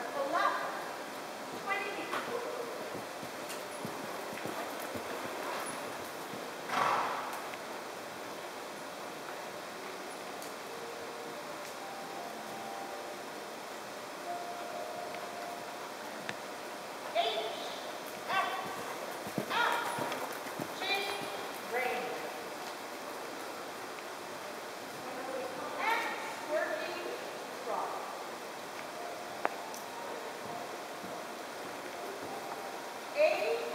wonderful life. A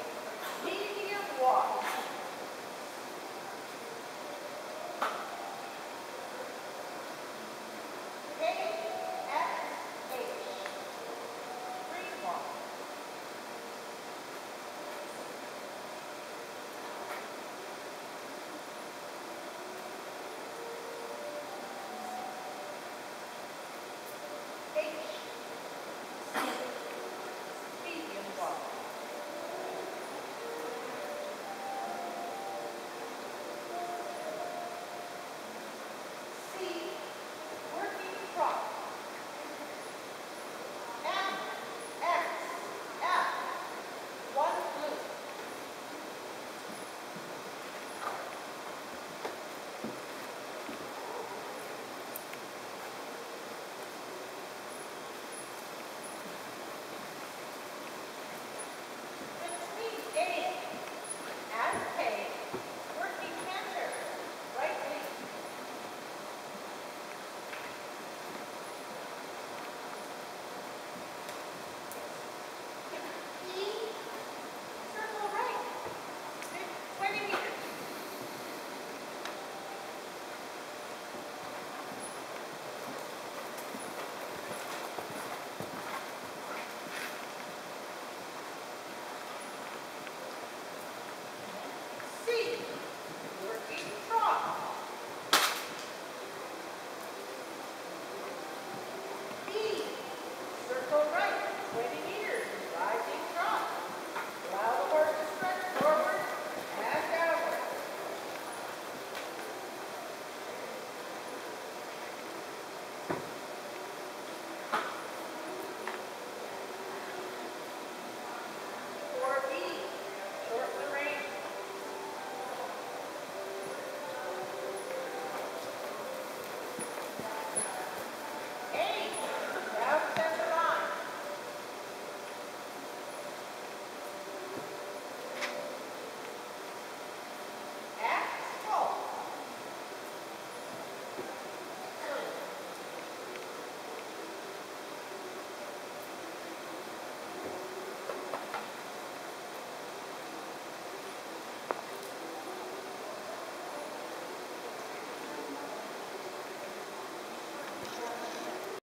Circle right, 20